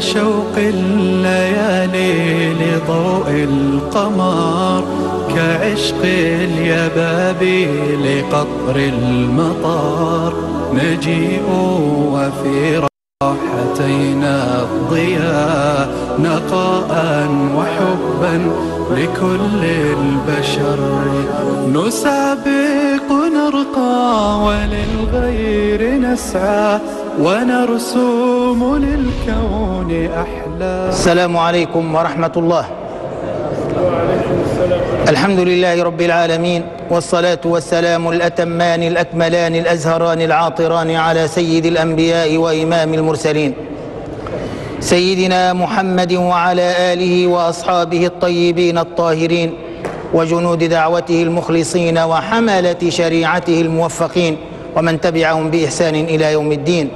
شوق الليالي لضوء القمر كعشق اليبابي لقطر المطار. نجيء وفي راحتينا الضياء نقاء وحبا لكل البشر. نسابق نرقى وللغير نسعى ونرسوم للكون أحلام السلام عليكم ورحمة الله. الحمد لله رب العالمين والصلاة والسلام الأتمان الأكملان الأزهران العاطران على سيد الأنبياء وإمام المرسلين. سيدنا محمد وعلى آله وأصحابه الطيبين الطاهرين وجنود دعوته المخلصين وحملة شريعته الموفقين ومن تبعهم بإحسان إلى يوم الدين.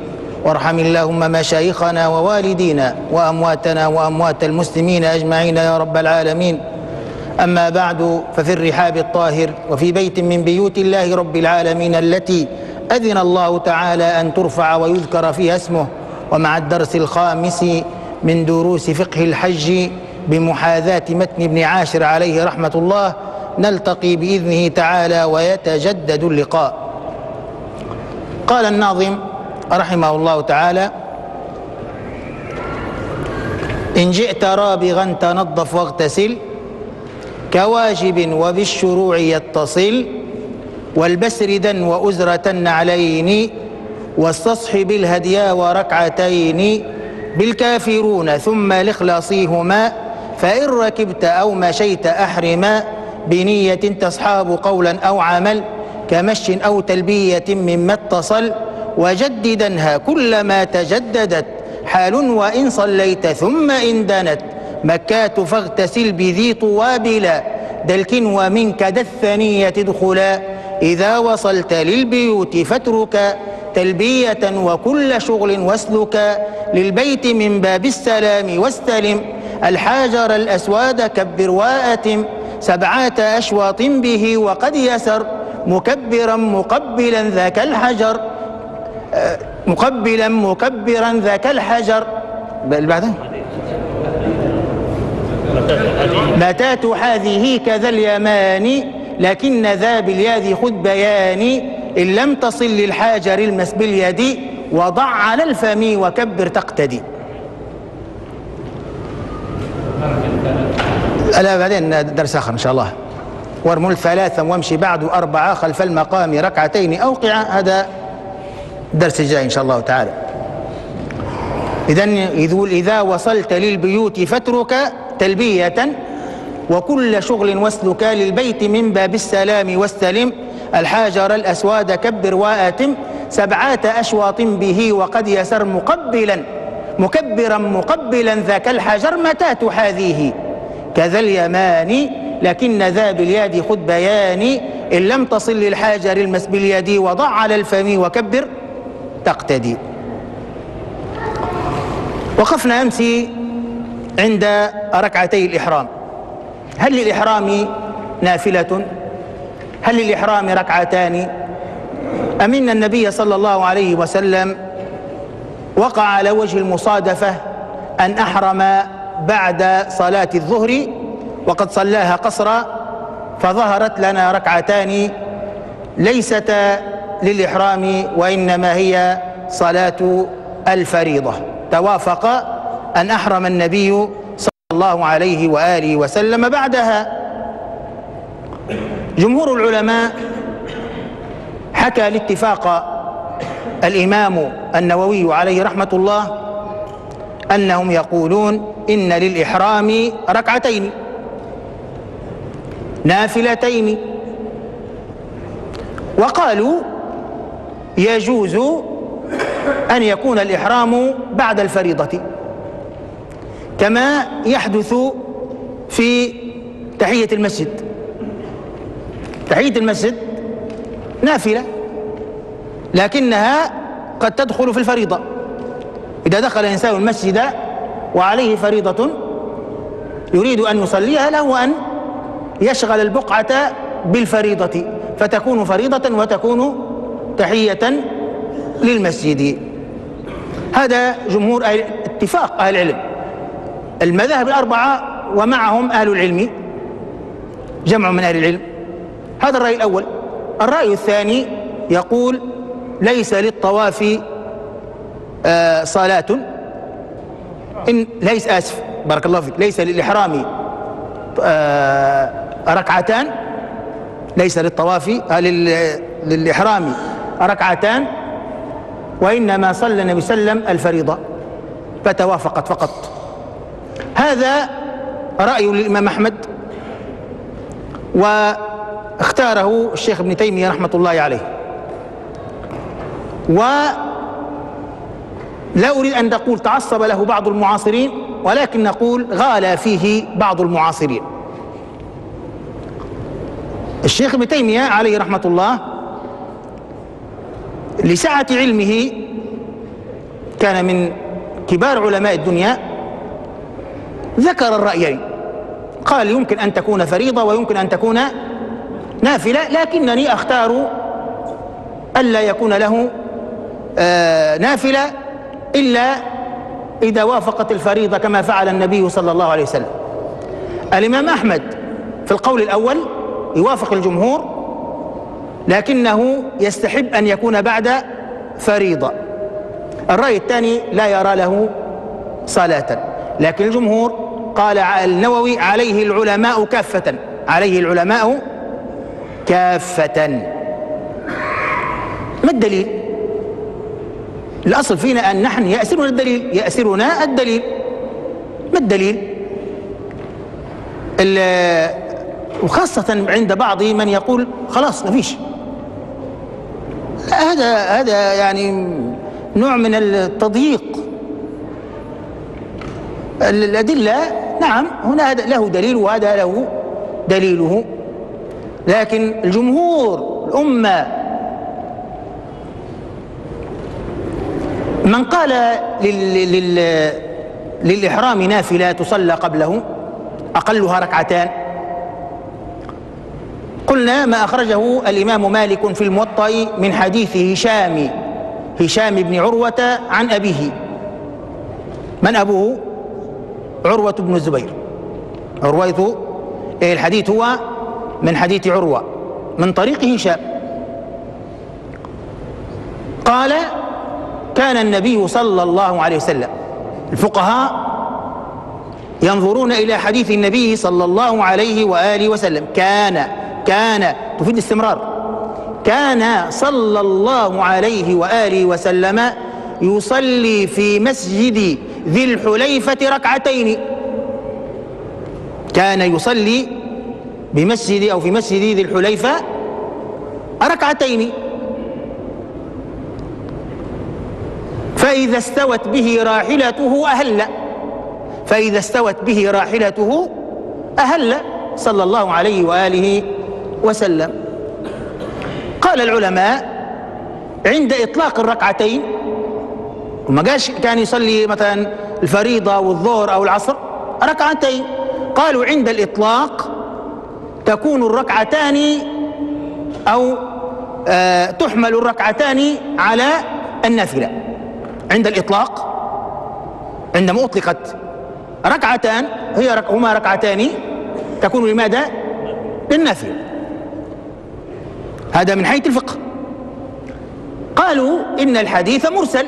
وارحم اللهم مشايخنا ووالدينا وأمواتنا وأموات المسلمين أجمعين يا رب العالمين. أما بعد ففي الرحاب الطاهر وفي بيت من بيوت الله رب العالمين التي أذن الله تعالى أن ترفع ويذكر فيها اسمه ومع الدرس الخامس من دروس فقه الحج بمحاذاة متن ابن عاشر عليه رحمة الله نلتقي بإذنه تعالى ويتجدد اللقاء. قال الناظم رحمه الله تعالى. إن جئت رابغا تنظف واغتسل كواجب وبالشروع يتصل والبس ردا وأزرة النعلين واستصحب الهديا وركعتين بالكافرون ثم لإخلاصيهما فإن ركبت أو مشيت أحرما بنية تصحاب قولا أو عمل كمش أو تلبية مما اتصل وجددنها كلما تجددت. حال وإن صليت ثم إن دنت. مكات فاغتسل بذي طوابلا دلك ومنك دثنية تدخلا. إذا وصلت للبيوت فاترك. تلبية وكل شغل واسلك. للبيت من باب السلام واستلم. الحاجر الأسواد كبر وآتم. سبعة أشواط به وقد يسر. مكبرا مقبلا ذاك الحجر. مقبلا مكبرا ذاك الحجر. اللي بعدها متى هذه كذا اليمان لكن ذا باليد خذ بياني. إن لم تصل للحاجر المس باليد وضع على الفم وكبر تقتدي. ألا بعدين درس آخر إن شاء الله. وارمل ثلاثا وامشي بعد أربعة خلف المقام ركعتين أوقع. هذا الدرس الجاي إن شاء الله تعالى. إذا إذا وصلت للبيوت فاترك تلبية وكل شغل واسلك للبيت من باب السلام واستلم الحاجر الأسواد كبر وآتم سبعات أشواط به وقد يسر مقبلا مكبرا مقبلا ذاك الحجر متى تحاذيه كذا اليمان لكن ذا باليد خذ بياني. إن لم تصل للحاجر المس باليد وضع على الفم وكبر تقتدي. وقفنا أمس عند ركعتي الإحرام. هل للإحرام نافلة؟ هل للإحرام ركعتان؟ أم إن النبي صلى الله عليه وسلم وقع على وجه المصادفة أن أحرم بعد صلاة الظهر وقد صلاها قصرا فظهرت لنا ركعتان ليستا للإحرام وإنما هي صلاة الفريضة. توافق أن أحرم النبي صلى الله عليه وآله وسلم بعدها. جمهور العلماء حكى الاتفاق الإمام النووي عليه رحمة الله أنهم يقولون إن للإحرام ركعتين نافلتين. وقالوا يجوز أن يكون الإحرام بعد الفريضة كما يحدث في تحية المسجد. تحية المسجد نافلة لكنها قد تدخل في الفريضة. إذا دخل الإنسان المسجد وعليه فريضة يريد أن يصليها له أن يشغل البقعة بالفريضة فتكون فريضة وتكون تحية للمسجد. هذا جمهور اتفاق أهل العلم. المذاهب الأربعة ومعهم أهل العلم جمع من أهل العلم. هذا الرأي الأول. الرأي الثاني يقول ليس للطواف آه صلاة. إن ليس آسف بارك الله فيك. ليس للإحرام آه ركعتان. ليس للطواف آه للإحرام. ركعتان وإنما صلى النبي صلى الله عليه وسلم الفريضة فتوافقت فقط. هذا رأي للإمام أحمد واختاره الشيخ ابن تيمية رحمة الله عليه. ولا أريد أن نقول تعصب له بعض المعاصرين ولكن نقول غالى فيه بعض المعاصرين. الشيخ ابن تيمية عليه رحمة الله لسعة علمه كان من كبار علماء الدنيا ذكر الرأيين قال يمكن أن تكون فريضة ويمكن أن تكون نافلة لكنني أختار ألا يكون له آه نافلة إلا إذا وافقت الفريضة كما فعل النبي صلى الله عليه وسلم. الإمام أحمد في القول الأول يوافق الجمهور لكنه يستحب أن يكون بعد فريضة. الرأي الثاني لا يرى له صلاة. لكن الجمهور قال النووي عليه العلماء كافة. عليه العلماء كافة. ما الدليل؟ الأصل فينا أن نحن يأسرنا الدليل يأسرنا الدليل. ما الدليل؟ وخاصة عند بعض من يقول خلاص ما فيش. هذا هذا يعني نوع من التضييق. الأدلة نعم هنا له دليل وهذا له دليله. لكن الجمهور الأمة من قال لل لل للإحرام نافلة تصلى قبله أقلها ركعتان قلنا ما أخرجه الإمام مالك في الموطأ من حديث هشام هشام بن عروة عن أبيه. من أبوه؟ عروة بن الزبير. عروة الحديث هو؟ من حديث عروة من طريق هشام. قال كان النبي صلى الله عليه وسلم الفقهاء ينظرون إلى حديث النبي صلى الله عليه وآله وسلم. كان كان تفيد الاستمرار. كان صلى الله عليه وآله وسلم يصلي في مسجد ذي الحليفة ركعتين. كان يصلي بمسجد أو في مسجد ذي الحليفة ركعتين. فإذا استوت به راحلته أهل. فإذا استوت به راحلته أهل. صلى الله عليه وآله وسلم. قال العلماء عند إطلاق الركعتين وما قالش كان يصلي مثلا الفريضة والظهر أو العصر ركعتين. قالوا عند الإطلاق تكون الركعتان أو آه تحمل الركعتان على النافلة. عند الإطلاق عندما أطلقت ركعتان هي رك هما ركعتان تكون لماذا؟ للنافلة. هذا من حيث الفقه. قالوا إن الحديث مرسل.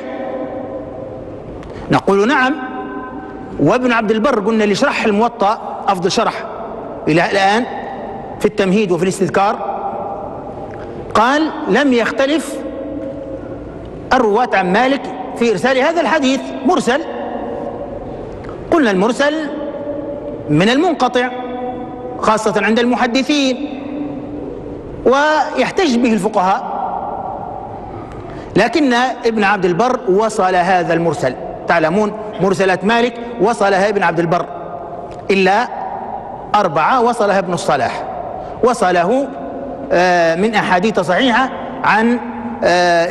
نقول نعم. وابن عبد البر قلنا اللي شرح الموطأ أفضل شرح. إلى الآن في التمهيد وفي الاستذكار. قال لم يختلف الرواة عن مالك في إرسال هذا الحديث. مرسل. قلنا المرسل من المنقطع خاصة عند المحدثين. ويحتج به الفقهاء. لكن ابن عبد البر وصل هذا المرسل. تعلمون مرسلات مالك وصلها ابن عبد البر. إلا أربعة وصلها ابن الصلاح. وصله من أحاديث صحيحة عن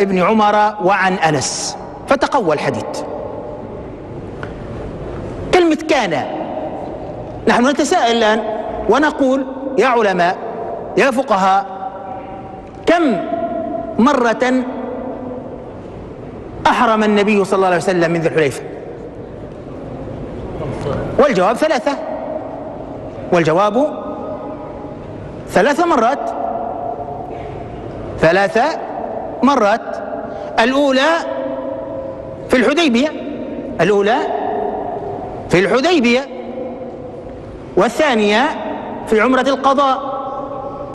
ابن عمر وعن أنس. فتقوى الحديث كلمة كان. نحن نتساءل الآن ونقول يا علماء يا فقهاء كم مرة أحرم النبي صلى الله عليه وسلم من ذي الحليفة؟ والجواب ثلاثة. والجواب ثلاث مرات. ثلاث مرات. الأولى في الحديبية. الأولى في الحديبية. والثانية في عمرة القضاء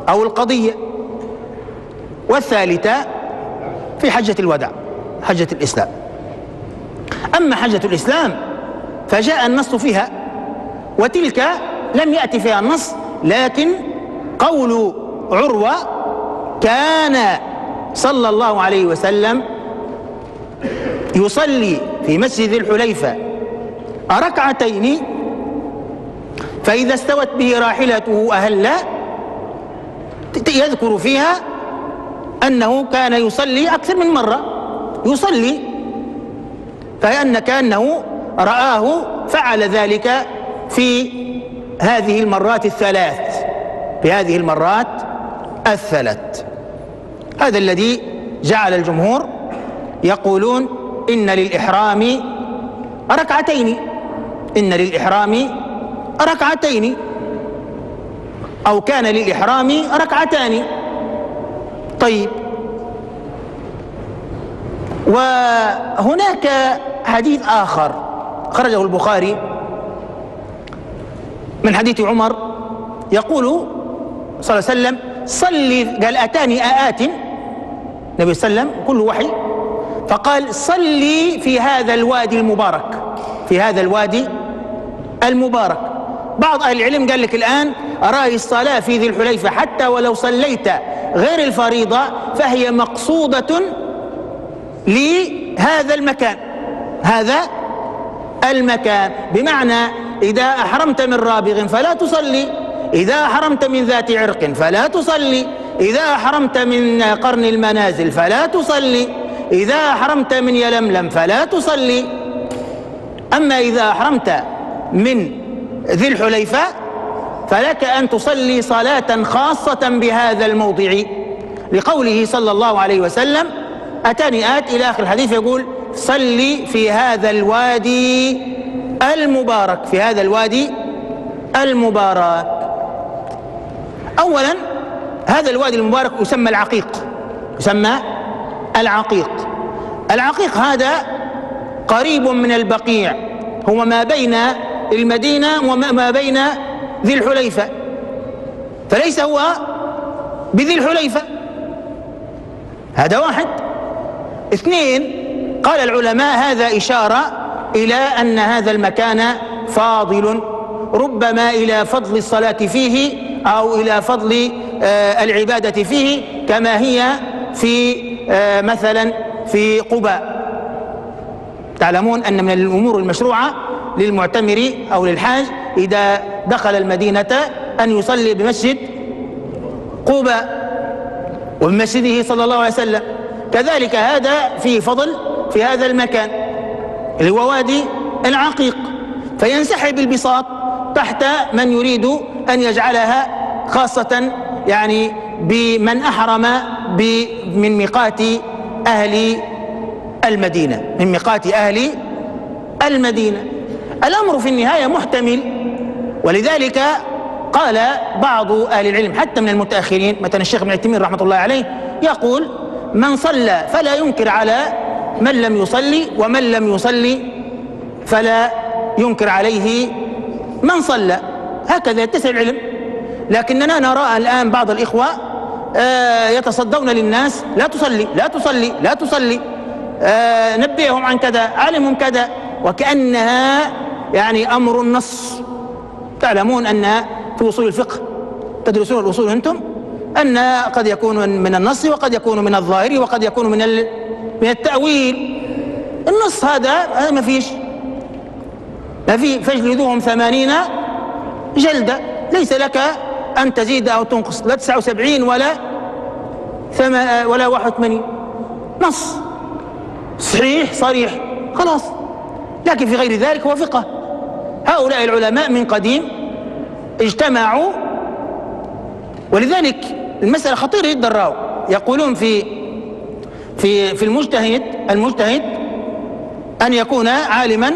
أو القضية. والثالثة في حجة الوداع حجة الإسلام. أما حجة الإسلام فجاء النص فيها وتلك لم يأتي فيها النص لكن قول عروة كان صلى الله عليه وسلم يصلي في مسجد الحليفة ركعتين فإذا استوت به راحلته أهل يذكر فيها أنه كان يصلي أكثر من مرة. يصلي. فأن كأنه رآه فعل ذلك في هذه المرات الثلاث. في هذه المرات الثلاث. هذا الذي جعل الجمهور يقولون إن للإحرام ركعتين. إن للإحرام ركعتين. أو كان للإحرام ركعتان. طيب. وهناك حديث آخر خرجه البخاري من حديث عمر يقول صلى الله عليه وسلم صلي قال أتاني آآت النبي صلى الله عليه وسلم كل وحي. فقال صلي في هذا الوادي المبارك في هذا الوادي المبارك. بعض أهل العلم قال لك الآن أراه الصلاة في ذي الحليفة حتى ولو صليت غير الفريضة فهي مقصودة لهذا المكان. هذا المكان. بمعنى إذا أحرمت من رابغ فلا تصلي إذا أحرمت من ذات عرق فلا تصلي إذا أحرمت من قرن المنازل فلا تصلي إذا أحرمت من يلملم فلا تصلي. أما إذا أحرمت من ذي الحليفة فلك أن تصلي صلاة خاصة بهذا الموضع. لقوله صلى الله عليه وسلم أتاني آت إلى آخر الحديث يقول صلي في هذا الوادي المبارك في هذا الوادي المبارك. أولا هذا الوادي المبارك يسمى العقيق يسمى العقيق. العقيق هذا قريب من البقيع هو ما بين المدينة وما بين ذي الحليفة. فليس هو بذي الحليفة. هذا واحد. اثنين قال العلماء هذا إشارة إلى أن هذا المكان فاضل. ربما إلى فضل الصلاة فيه أو إلى فضل آه، العبادة فيه كما هي في آه، مثلا في قباء. تعلمون أن من الأمور المشروعة للمعتمر أو للحاج إذا دخل المدينة أن يصلي بمسجد قباء وبمسجده صلى الله عليه وسلم. كذلك هذا فيه فضل في هذا المكان اللي هو وادي العقيق. فينسحب البساط تحت من يريد أن يجعلها خاصة يعني بمن أحرم من ميقات أهل المدينة من ميقات أهل المدينة. الأمر في النهاية محتمل. ولذلك قال بعض أهل العلم حتى من المتأخرين مثلا الشيخ ابن عثيمين رحمة الله عليه يقول من صلى فلا ينكر على من لم يصلي ومن لم يصلي فلا ينكر عليه من صلى. هكذا يتسع العلم. لكننا نرى الآن بعض الإخوة آه، يتصدون للناس لا تصلي لا تصلي لا تصلي آه، نبئهم عن كذا علمهم كذا. وكأنها يعني أمر النص. تعلمون أن في أصول الفقه تدرسون الأصول أنتم؟ أن قد يكون من النص وقد يكون من الظاهر وقد يكون من من التأويل. النص هذا هذا ما فيش. ما في فاجلدوهم ثمانين جلدة. ليس لك أن تزيد أو تنقص. لا 79 ولا ثم ولا 81 نص. صحيح صريح. خلاص. لكن في غير ذلك هو فقه. هؤلاء العلماء من قديم اجتمعوا ولذلك المسألة خطيرة جدا راو. يقولون في في في المجتهد المجتهد أن يكون عالما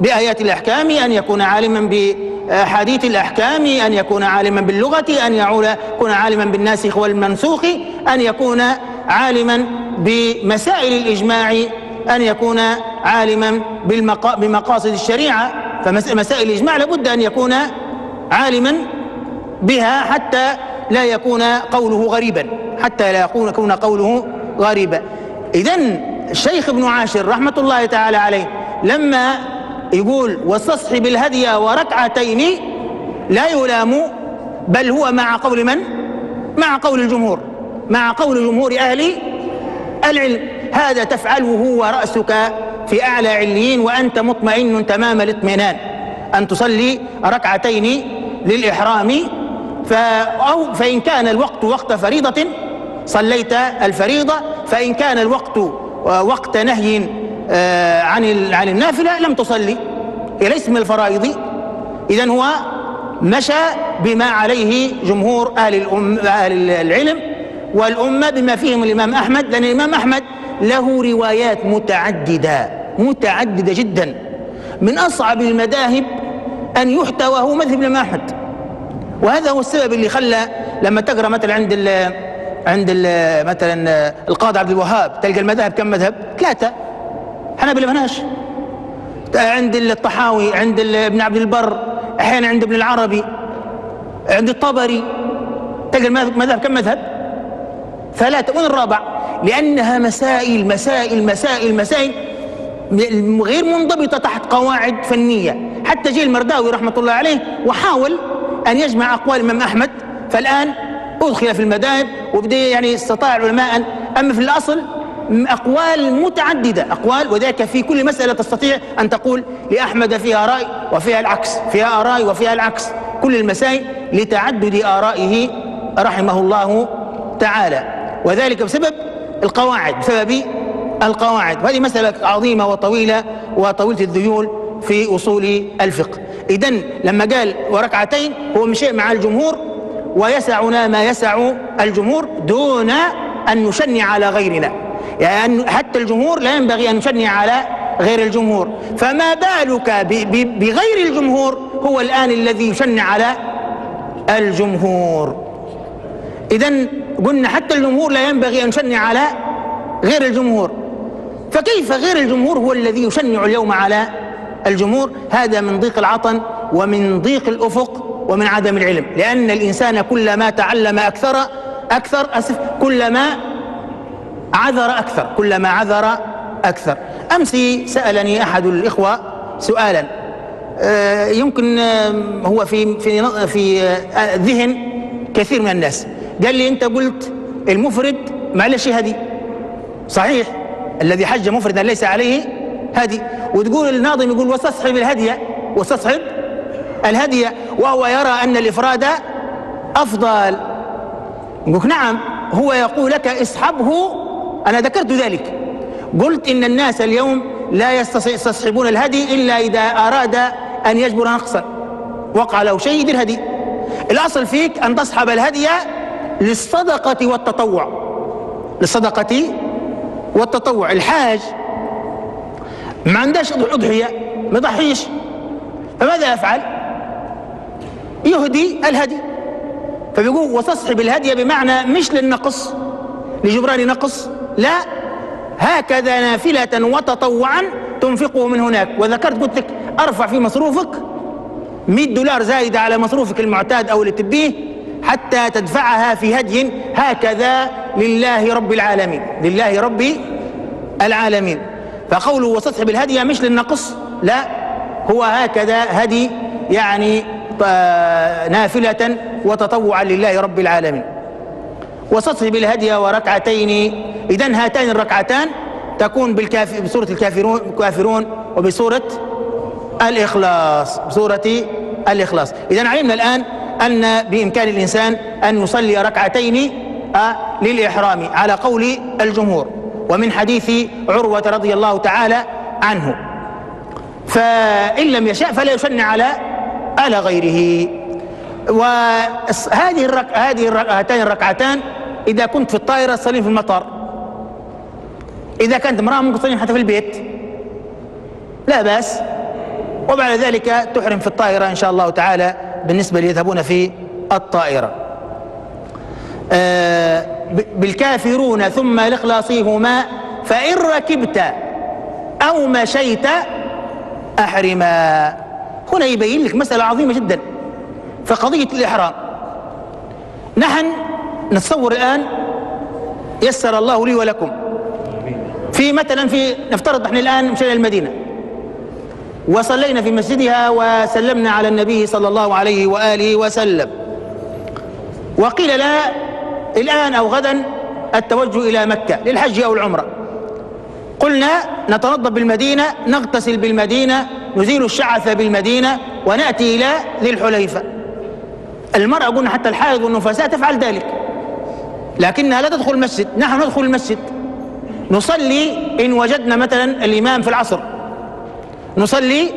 بآيات الأحكام أن يكون عالما بأحاديث الأحكام أن يكون عالما باللغة أن يكون عالما بالناسخ والمنسوخ أن يكون عالما بمسائل الإجماع أن يكون عالما بمقاصد الشريعة. فمسائل الإجماع لابد أن يكون عالما بها حتى لا يكون قوله غريبا حتى لا يكون قوله غريبا إذا الشيخ ابن عاشر رحمة الله تعالى عليه لما يقول واستصحب الهدي وركعتين لا يلام بل هو مع قول من؟ مع قول الجمهور مع قول جمهور أهل العلم هذا تفعله هو رأسك في أعلى عليين وأنت مطمئن تمام الاطمئنان. أن تصلي ركعتين للإحرام. أو فإن كان الوقت وقت فريضة صليت الفريضة. فإن كان الوقت وقت نهي آه، عن عن النافلة لم تصلي. هي ليست من الفرائض. إذا هو مشى بما عليه جمهور أهل, الأم أهل العلم. والأمة بما فيهم الإمام أحمد لأن الإمام أحمد له روايات متعددة. متعددة جدا من أصعب المذاهب أن يحتوى هو مذهب الإمام أحمد وهذا هو السبب اللي خلى لما تقرأ مثلا عند ال عند ال مثلا القاضي عبد الوهاب تلقى المذاهب كم مذهب؟ ثلاثة حنابلة مناش عند الطحاوي عند ابن عبد البر أحيانا عند ابن العربي عند الطبري تلقى المذهب كم مذهب؟ ثلاثة وين الرابع؟ لأنها مسائل مسائل مسائل مسائل غير منضبطة تحت قواعد فنية. حتى جه المرداوي رحمة الله عليه وحاول أن يجمع أقوال الإمام أحمد. فالآن أدخل في المذاهب وبدأ يعني استطاع العلماء أن أما في الأصل أقوال متعددة أقوال وذلك في كل مسألة تستطيع أن تقول لأحمد فيها رأي وفيها العكس فيها آراء وفيها العكس. كل المسائل لتعدد آرائه رحمه الله تعالى. وذلك بسبب القواعد بسبب القواعد. وهذه مسألة عظيمة وطويلة وطويلة الذيول في أصول الفقه. إذا لما قال وركعتين هو مشي مع الجمهور ويسعنا ما يسع الجمهور دون أن نشنع على غيرنا. يعني حتى الجمهور لا ينبغي أن نشنع على غير الجمهور. فما بالك بغير الجمهور هو الآن الذي يشنع على الجمهور. إذا قلنا حتى الجمهور لا ينبغي أن نشنع على غير الجمهور. فكيف غير الجمهور هو الذي يشنع اليوم على الجمهور؟ هذا من ضيق العطن ومن ضيق الأفق ومن عدم العلم. لأن الإنسان كلما تعلم أكثر أكثر أسف كلما عذر أكثر كلما عذر أكثر. أمس سألني أحد الإخوة سؤالا. آه، يمكن آه، هو في في في آه، ذهن كثير من الناس. قال لي أنت قلت المفرد معلش هدي صحيح. الذي حج مفردا ليس عليه هدي. وتقول الناظم يقول واستصحب الهدي واستصحب الهدي وهو يرى أن الإفراد أفضل. نقول نعم هو يقول لك اصحبه أنا ذكرت ذلك. قلت إن الناس اليوم لا يستصحبون الهدي إلا إذا أراد أن يجبر نقصا وقع له شيء يدير هدي. الأصل فيك أن تصحب الهدي للصدقة والتطوع. للصدقة والتطوع. الحاج ما عندهاش أضحية ما يضحيش فماذا يفعل؟ يهدي الهدي. فبيقول وتصحب الهدي بمعنى مش للنقص لجبران نقص لا. هكذا نافلة وتطوعا تنفقه من هناك. وذكرت قلت لك أرفع في مصروفك 100 دولار زايدة على مصروفك المعتاد أو اللي تبيه حتى تدفعها في هدي هكذا لله رب العالمين. لله رب العالمين. فقوله وتصحب الهدي مش للنقص لا هو هكذا هدي يعني آه، نافلة وتطوعا لله رب العالمين. وسطه بالهدي وركعتين إذن هاتان الركعتان تكون بالكاف بسورة الكافرون كافرون وبسورة الإخلاص بسورة الإخلاص. إذن علمنا الآن أن بإمكان الإنسان أن يصلي ركعتين آه، للإحرام على قول الجمهور. ومن حديث عروة رضي الله تعالى عنه. فإن لم يشاء فلا يشن على على غيره. وهذه الرك... هذه الرك... هاتان الركعتان إذا كنت في الطائرة تصلين في المطار. إذا كانت امرأة ممكن تصلين حتى في البيت. لا بأس. وبعد ذلك تحرم في الطائرة إن شاء الله تعالى. بالنسبة ليذهبون في الطائرة. آه بالكافرون ثم لإخلاصهما فإن ركبت أو مشيت أحرما. هنا يبين لك مسألة عظيمة جدا فقضية الإحرام. نحن نتصور الآن يسر الله لي ولكم. في مثلا في نفترض نحن الآن مشينا المدينة. وصلينا في مسجدها وسلمنا على النبي صلى الله عليه وآله وسلم. وقيل لا الآن أو غدا التوجه إلى مكة للحج أو العمرة. قلنا نتنظف بالمدينة نغتسل بالمدينة نزيل الشعث بالمدينة ونأتي إلى ذي الحليفة. المرأة قلنا حتى الحائض والنفساء تفعل ذلك. لكنها لا تدخل المسجد نحن ندخل المسجد. نصلي إن وجدنا مثلا الإمام في العصر. نصلي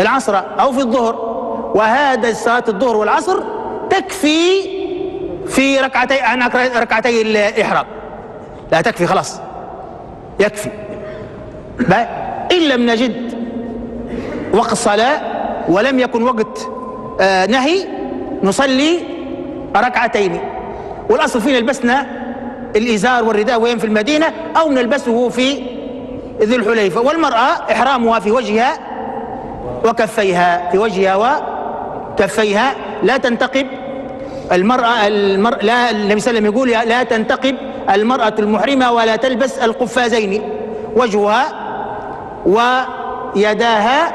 العصر أو في الظهر وهذا صلاة الظهر والعصر تكفي في ركعتي عن ركعتي الإحرام. لا تكفي خلاص. يكفي. إن لم نجد وقت صلاة ولم يكن وقت آه نهي نصلي ركعتين. والأصل فينا لبسنا الإزار والرداء وين؟ في المدينة أو نلبسه في ذي الحليفة والمرأة إحرامها في وجهها وكفيها في وجهها وكفيها. لا تنتقب المرأة المرأة لا النبي صلى الله عليه وسلم يقول لا تنتقب المرأة المحرمة ولا تلبس القفازين. وجهها ويداها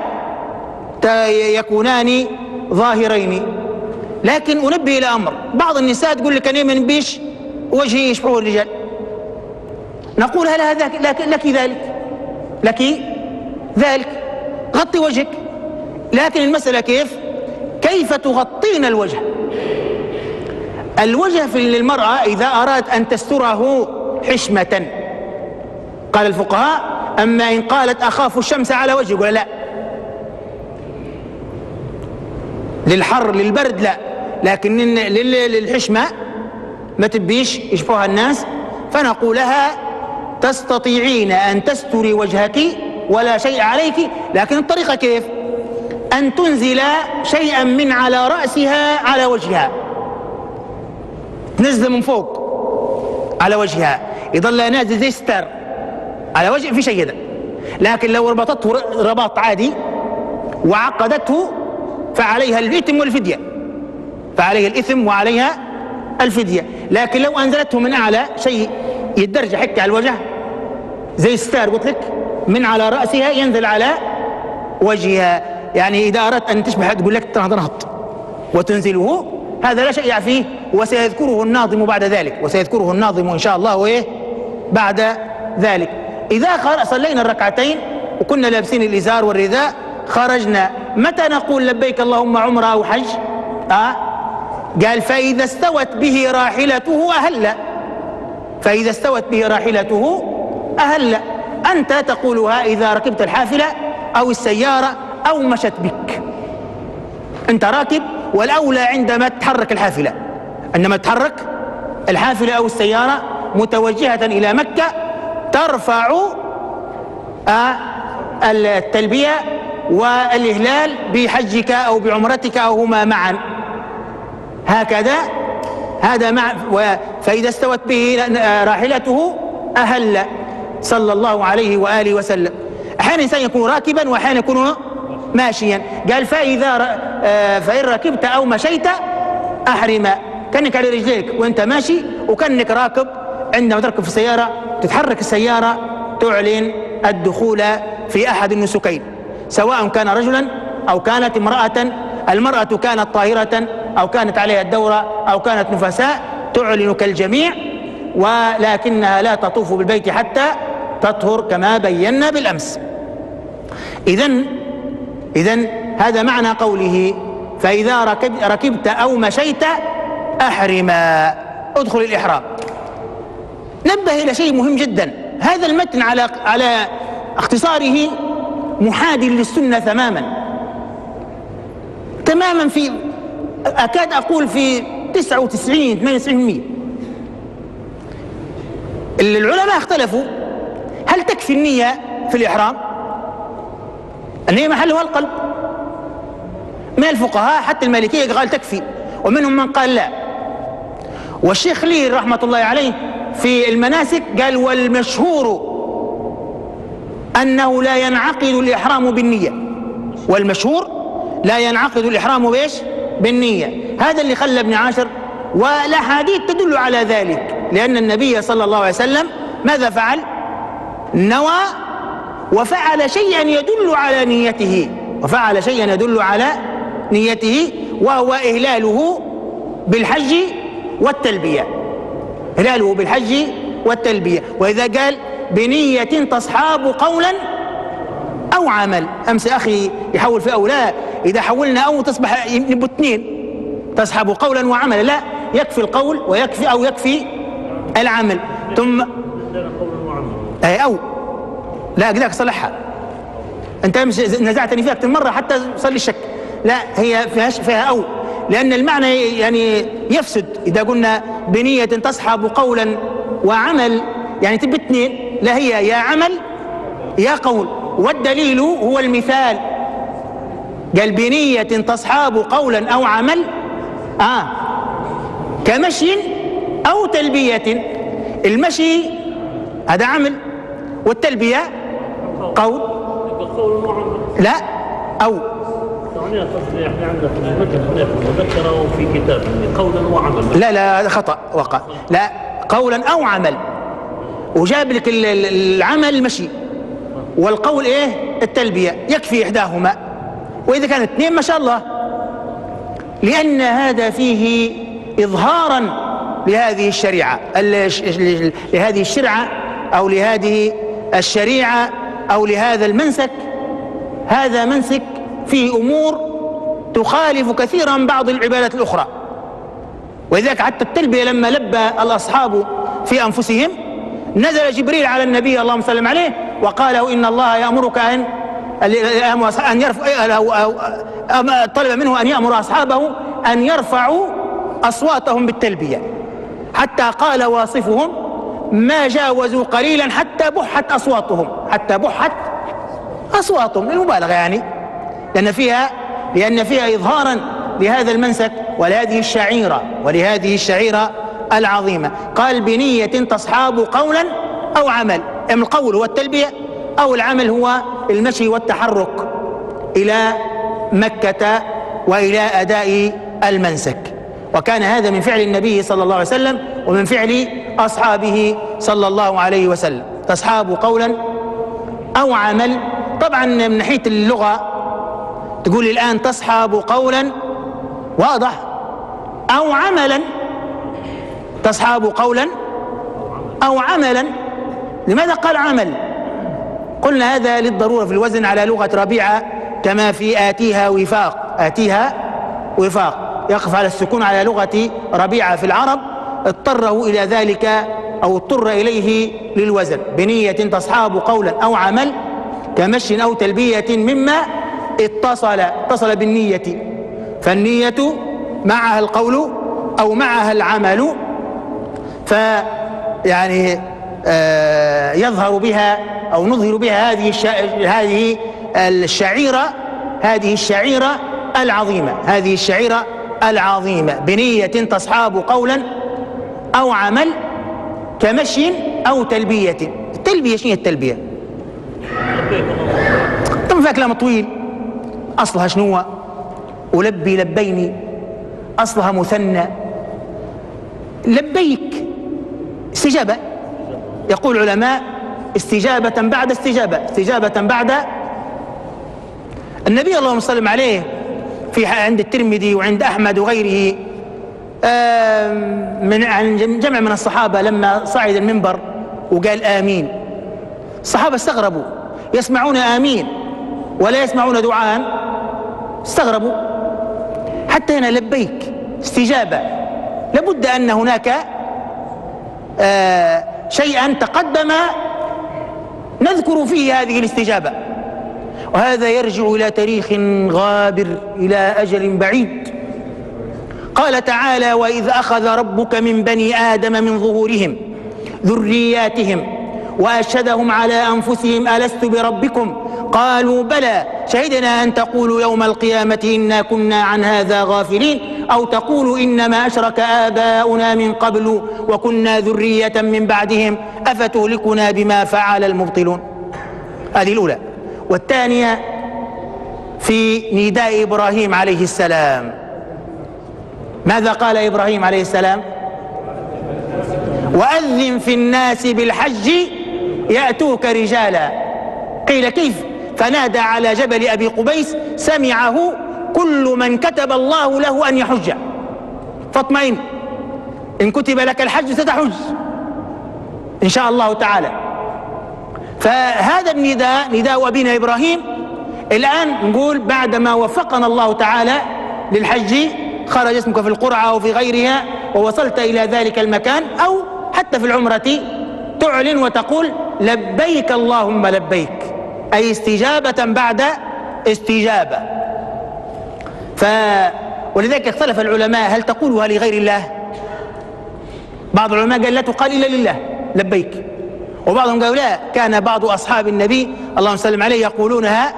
يكونان ظاهرين. لكن أنبه إلى أمر. بعض النساء تقول لك أنا من بيش وجهي يشبه الرجال نقول هل هذا لك ذلك؟ لك ذلك. غطي وجهك. لكن المسألة كيف؟ كيف تغطين الوجه؟ الوجه في للمرأة إذا أراد أن تستره حشمة. قال الفقهاء أما إن قالت أخاف الشمس على وجهي يقول لا. للحر للبرد لا. لكن للحشمة ما تبيش يشبهها الناس فنقول لها تستطيعين أن تستري وجهك ولا شيء عليك لكن الطريقة كيف؟ أن تنزل شيئا من على رأسها على وجهها. تنزل من فوق على وجهها. يظل نازل زي ستار على وجه في شيء هذا. لكن لو ربطته رباط عادي وعقدته فعليها الإثم والفدية. فعليها الإثم وعليها الفدية. لكن لو أنزلته من أعلى شيء يدرج حتى على الوجه؟ زي ستار قلت لك من على رأسها ينزل على وجهها. يعني إذا أردت أن تشبه تقول لك تنهض وتنزله هذا لا شيء فيه. وسيذكره الناظم بعد ذلك. وسيذكره الناظم إن شاء الله وإيه؟ بعد ذلك. إذا صلينا الركعتين وكنا لابسين الإزار والرداء خرجنا. متى نقول لبيك اللهم عمره أو حج آه؟ قال فإذا استوت به راحلته أهل. فإذا استوت به راحلته أهل أنت تقولها إذا ركبت الحافلة أو السيارة أو مشت بك. أنت راكب والأولى عندما تحرك الحافلة. عندما تحرك الحافلة أو السيارة متوجهة إلى مكة ترفع آه، التلبية والإهلال بحجك أو بعمرتك أو هما معا. هكذا هذا مع فإذا استوت به راحلته أهل صلى الله عليه وآله وسلم. أحيانا الإنسان يكون راكبا وأحيانا يكون ماشيا. قال فإذا آه، فإن ركبت أو مشيت أحرم. كأنك على رجليك وأنت ماشي وكأنك راكب. عندما تركب في السيارة تتحرك السيارة تعلن الدخول في أحد النسكين سواء كان رجلا أو كانت امرأة المرأة كانت طاهرة أو كانت عليها الدورة أو كانت نفساء تعلن كالجميع ولكنها لا تطوف بالبيت حتى تطهر كما بينا بالأمس. إذا إذا هذا معنى قوله فإذا ركبت أو مشيت أحرما. ادخل الإحرام. نبه إلى شيء مهم جدا. هذا المتن على على اختصاره محاد للسنة تماما. تماما في أكاد أقول في 99 98% العلماء اختلفوا هل تكفي النية في الإحرام؟ النية محلها القلب. من الفقهاء حتى المالكية قال تكفي ومنهم من قال لا. والشيخ لي رحمة الله عليه في المناسك قال والمشهور أنه لا ينعقد الإحرام بالنية والمشهور لا ينعقد الإحرام بإيش؟ بالنية. هذا اللي خلى ابن عاشر والأحاديث تدل على ذلك لأن النبي صلى الله عليه وسلم ماذا فعل؟ نوى وفعل شيئا يدل على نيته وفعل شيئا يدل على نيته وهو إهلاله بالحج والتلبية. إهلاله بالحج والتلبية. وإذا قال بنية تصحاب قولا أو عمل. أمس أخي يحول في أو لا. إذا حولنا أو تصبح نبو اثنين تصحب قولا وعملا. لا يكفي القول ويكفي أو يكفي العمل. ثم أي أو. لا قدرك صلحها. أنت نزعتني فيها أكثر مرة حتى صار لي لا هي فيها فيها أو. لأن المعنى يعني يفسد. إذا قلنا بنية تصحب قولا وعمل يعني تبي اثنين لا هي يا عمل يا قول. والدليل هو المثال. قال بنية تصحاب قولا أو عمل آه كمشي أو تلبية. المشي هذا عمل والتلبية قول. لا أو. في كتاب قولا وعملا لا لا هذا خطأ وقع. لا قولا أو عمل. وجاب لك العمل المشي والقول إيه؟ التلبية. يكفي إحداهما. وإذا كانت اثنين ما شاء الله. لأن هذا فيه إظهارا لهذه الشريعة. لهذه الشرعة أو لهذه الشريعة أو لهذا المنسك. هذا منسك فيه أمور تخالف كثيرا بعض العبادات الأخرى. ولذلك حتى التلبية لما لبى الأصحاب في أنفسهم نزل جبريل على النبي اللهم صل عليه وقال له إن الله يأمرك أن أن يرفع أو طلب منه أن يأمر أصحابه أن يرفعوا أصواتهم بالتلبية. حتى قال واصفهم ما جاوزوا قليلا حتى بحت أصواتهم. حتى بحت أصواتهم للمبالغة يعني. لأن فيها لأن فيها إظهارا لهذا المنسك ولهذه الشعيرة ولهذه الشعيرة العظيمة. قال بنية تصحاب قولا أو عمل القول هو التلبية أو العمل هو المشي والتحرك إلى مكة وإلى أداء المنسك. وكان هذا من فعل النبي صلى الله عليه وسلم ومن فعل أصحابه صلى الله عليه وسلم. تصحاب قولا أو عمل طبعا من ناحية اللغة تقول الآن تصحاب قولا واضح. أو عملا تصحاب قولا أو عملا لماذا قال عمل؟ قلنا هذا للضرورة في الوزن على لغة ربيعة كما في آتيها وفاق. آتيها وفاق. يقف على السكون على لغة ربيعة في العرب اضطره إلى ذلك أو اضطر إليه للوزن. بنية تصحاب قولا أو عمل كمشي أو تلبية مما اتصل اتصل بالنية. فالنية معها القول أو معها العمل. فيعني آه يظهر بها أو نظهر بها هذه هذه الشعيرة هذه الشعيرة العظيمة هذه الشعيرة العظيمة. بنية تصحاب قولا أو عمل كمشي أو تلبية. التلبية شنو التلبية؟ ثم فيها كلام طويل. أصلها شنو ولبي لبيني أصلها مثنى. لبيك. استجابة؟ يقول العلماء استجابة بعد استجابة استجابة بعد النبي اللهم صل عليه في عند الترمذي وعند أحمد وغيره. من عن جمع من الصحابة لما صعد المنبر وقال آمين. الصحابة استغربوا يسمعون آمين ولا يسمعون دعاء استغربوا. حتى هنا لبيك استجابة. لابد أن هناك آه شيئا تقدم نذكر فيه هذه الاستجابة. وهذا يرجع إلى تاريخ غابر إلى أجل بعيد. قال تعالى وإذ أخذ ربك من بني آدم من ظهورهم ذرياتهم وأشهدهم على أنفسهم ألست بربكم؟ قالوا بلى شهدنا أن تقولوا يوم القيامة إنا كنا عن هذا غافلين. أو تقولوا إنما أشرك آباؤنا من قبل وكنا ذرية من بعدهم أفتهلكنا بما فعل المبطلون. هذه الأولى. والثانية في نداء إبراهيم عليه السلام. ماذا قال إبراهيم عليه السلام؟ وأذن في الناس بالحج يأتوك رجالا. قيل كيف؟ فنادى على جبل أبي قبيس سمعه كل من كتب الله له أن يحج. فاطمئن. إن كتب لك الحج ستحج. إن شاء الله تعالى. فهذا النداء نداء أبينا إبراهيم. الآن نقول بعدما وفقنا الله تعالى للحج خرج اسمك في القرعة أو في غيرها ووصلت إلى ذلك المكان أو حتى في العمرة تعلن وتقول لبيك اللهم لبيك. أي استجابة بعد استجابة. ف ولذلك اختلف العلماء هل تقولها لغير الله؟ بعض العلماء قال لا تقال إلا لله لبيك. وبعضهم قالوا لا كان بعض أصحاب النبي اللهم سلم عليه يقولونها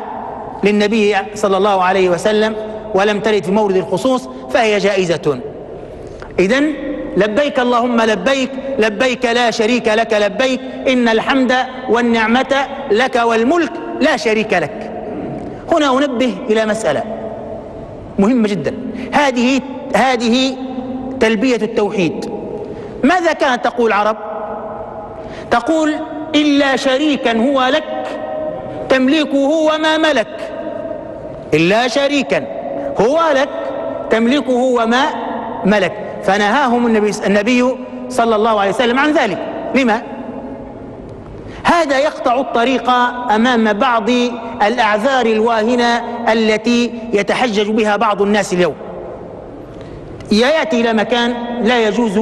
للنبي صلى الله عليه وسلم ولم ترد في مورد الخصوص فهي جائزة. إذا لبيك اللهم لبيك لبيك لا شريك لك لبيك إن الحمد والنعمة لك والملك لا شريك لك. هنا أنبه إلى مسألة. مهمة جدا. هذه هذه تلبية التوحيد. ماذا كانت تقول العرب تقول إلا شريكا هو لك تملكه وما ملك. إلا شريكا هو لك تملكه وما ملك. فنهاهم النبي, النبي صلى الله عليه وسلم عن ذلك. لما؟ هذا يقطع الطريق أمام بعض الأعذار الواهنة التي يتحجج بها بعض الناس اليوم. يأتي إلى مكان لا يجوز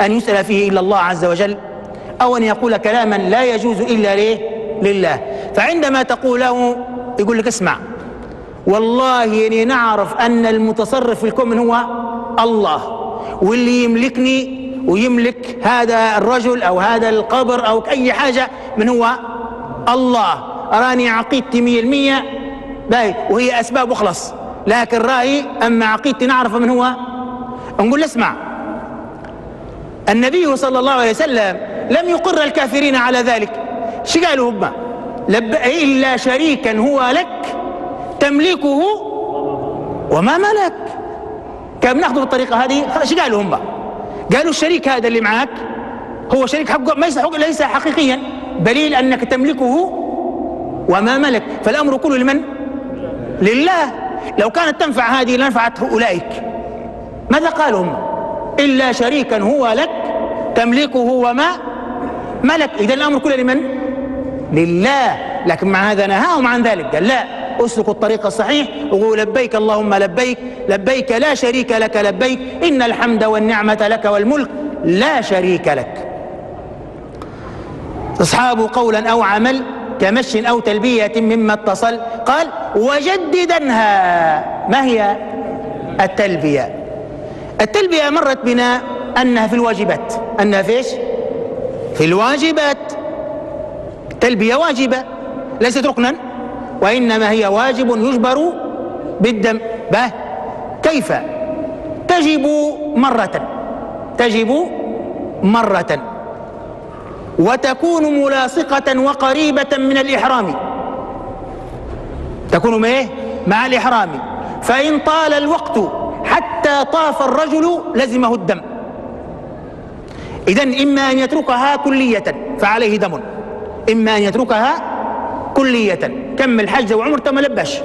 أن يسأل فيه إلا الله عز وجل أو أن يقول كلاما لا يجوز إلا ليه؟ لله. فعندما تقول له يقول لك اسمع والله يعني نعرف أن المتصرف في الكون هو الله واللي يملكني ويملك هذا الرجل أو هذا القبر أو أي حاجة من هو الله. راني عقيدتي مية المية. باي وهي أسباب وخلص. لكن رأيي أما عقيدتي نعرف من هو؟ نقول اسمع. النبي صلى الله عليه وسلم لم يقر الكافرين على ذلك. شو قالوا هم؟ إلا شريكا هو لك تملكه وما ملك. كان بناخذه بالطريقة هذه؟ إيش قالوا هم؟ قالوا الشريك هذا اللي معك هو شريك حقه ليس حقيقيا دليل أنك تملكه وما ملك. فالأمر كله لمن؟ لله. لو كانت تنفع هذه لنفعت أولئك. ماذا قالوا هم إلا شريكا هو لك تملكه وما ملك. إذا الأمر كله لمن؟ لله. لكن مع هذا نهاهم عن ذلك. قال لا. اسلكوا الطريق الصحيح وقولوا لبيك اللهم لبيك لبيك لا شريك لك لبيك إن الحمد والنعمة لك والملك لا شريك لك. تصحاب قولا أو عمل كمش أو تلبية مما اتصل قال وجددنها. ما هي؟ التلبية. التلبية مرت بنا أنها في الواجبات. أنها فيش في الواجبات. تلبية واجبة. ليست ركنا. وإنما هي واجب يجبر بالدم. به. كيف؟ تجب مرة. تجب مرة. وتكون ملاصقة وقريبة من الإحرام. تكون ما إيه؟ مع الإحرام. فإن طال الوقت حتى طاف الرجل لزمه الدم. إذن إما أن يتركها كلية فعليه دم. إما أن يتركها كلية. كمل حج وعمرته ما لبش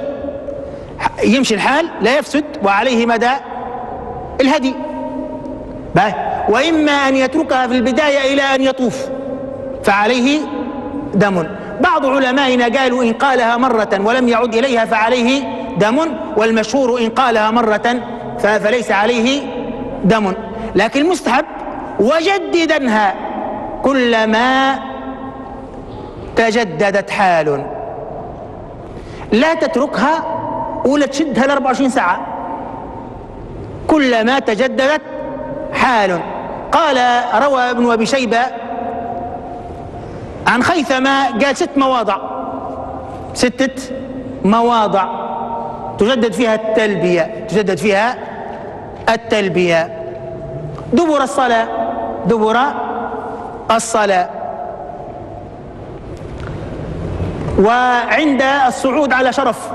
يمشي الحال لا يفسد وعليه مدى الهدي. وإما أن يتركها في البداية إلى أن يطوف. فعليه دم. بعض علمائنا قالوا إن قالها مرة ولم يعد إليها فعليه دم. والمشهور إن قالها مرة فليس عليه دم. لكن مستحب وجددنها كلما تجددت حال. لا تتركها ولا تشدها ل 24 ساعة. كلما تجددت حال. قال روى ابن أبي شيبة عن خيثمة قال ست مواضع. ستة مواضع. تجدد فيها التلبية. تجدد فيها التلبية. دبر الصلاة. دبر الصلاة. وعند الصعود على شرف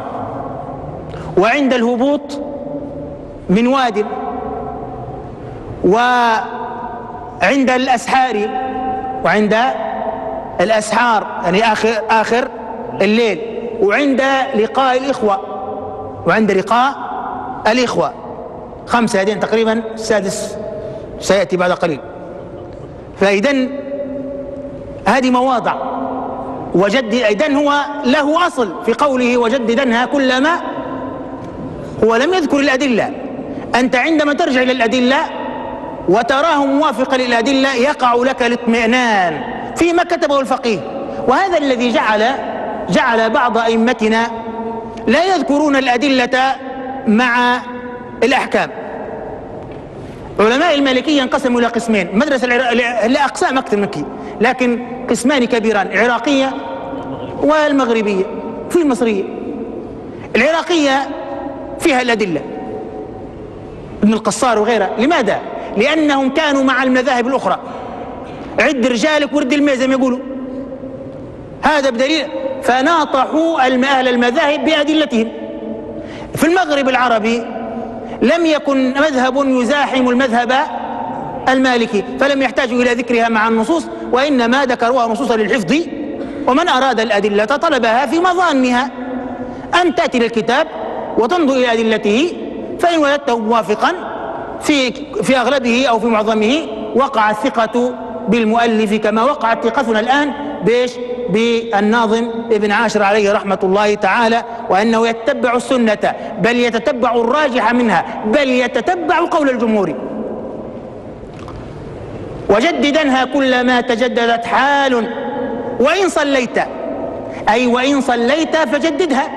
وعند الهبوط من واد وعند الأسحار وعند الأسحار يعني آخر آخر الليل وعند لقاء الإخوة وعند لقاء الإخوة. خمسة هذين تقريبا السادس سيأتي بعد قليل. فإذا هذه مواضع. وجد إذن هو له أصل في قوله وجددنها كلما هو لم يذكر الأدلة. أنت عندما ترجع إلى الأدلة وتراه موافقا للأدلة يقع لك الاطمئنان. فيما كتبه الفقيه. وهذا الذي جعل جعل بعض أئمتنا لا يذكرون الأدلة مع الأحكام. علماء المالكية انقسموا إلى قسمين. مدرسة لا أقسام أكثر من كي لكن قسمان كبيران العراقية والمغربية في المصرية. العراقية فيها الأدلة. ابن القصار وغيره لماذا؟ لأنهم كانوا مع المذاهب الأخرى. عد رجالك ورد المية زي ما يقولوا. هذا بدليل فناطحوا أهل المذاهب بأدلتهم. في المغرب العربي لم يكن مذهب يزاحم المذهب المالكي فلم يحتاجوا إلى ذكرها مع النصوص وإنما ذكروها نصوصا للحفظ ومن أراد الأدلة طلبها في مظانها أن تأتي للكتاب وتنظر إلى أدلته فإن وجدته موافقا في في أغلبه أو في معظمه وقع الثقة بالمؤلف كما وقعت ثقتنا الآن بإيش؟ بالناظم ابن عاشر عليه رحمة الله تعالى وأنه يتبع السنة بل يتتبع الراجح منها بل يتتبع قول الجمهور وجددنها كلما تجددت حال. وإن صليت أي وإن صليت فجددها.